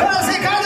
Brasil,